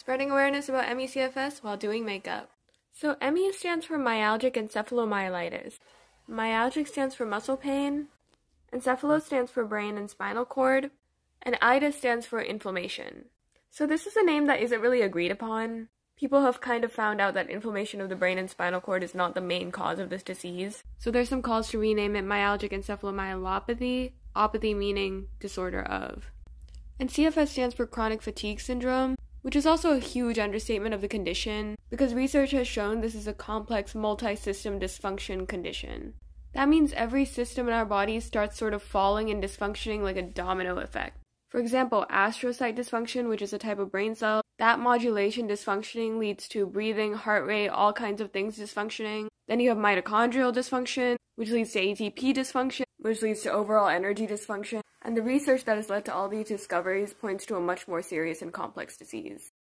spreading awareness about ME/CFS while doing makeup. So ME stands for myalgic encephalomyelitis. Myalgic stands for muscle pain. Encephalo stands for brain and spinal cord. And itis stands for inflammation. So this is a name that isn't really agreed upon. People have kind of found out that inflammation of the brain and spinal cord is not the main cause of this disease. So there's some calls to rename it myalgic encephalomyelopathy, opathy meaning disorder of. And CFS stands for chronic fatigue syndrome, which is also a huge understatement of the condition because research has shown this is a complex multi system dysfunction condition. That means every system in our body starts sort of falling and dysfunctioning like a domino effect. For example, astrocyte dysfunction, which is a type of brain cell, that modulation dysfunctioning leads to breathing, heart rate, all kinds of things dysfunctioning. Then you have mitochondrial dysfunction, which leads to ATP dysfunction, which leads to overall energy dysfunction. And the research that has led to all these discoveries points to a much more serious and complex disease.